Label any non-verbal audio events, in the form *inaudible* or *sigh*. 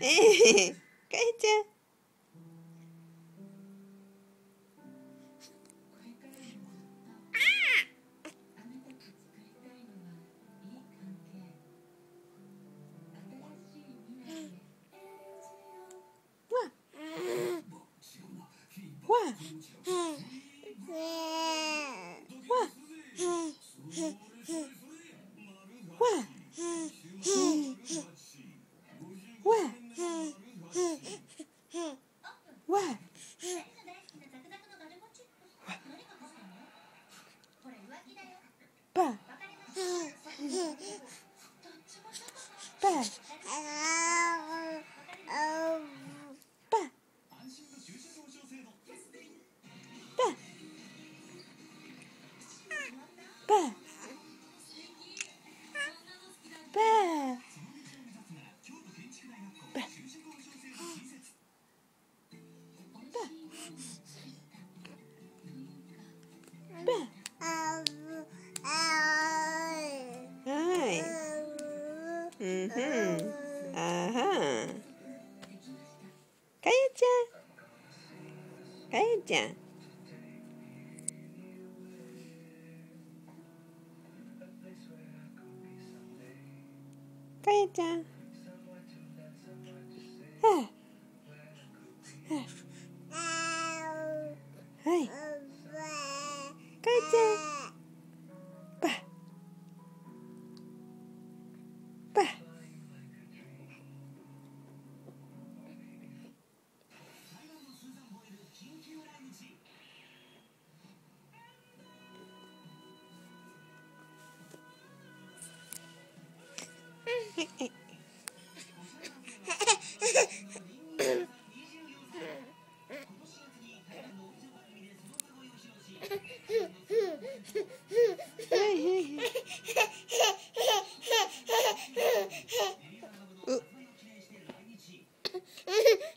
ええかえちゃんわばばばばば うんふんあはかやちゃんかやちゃんかやちゃんう *laughs*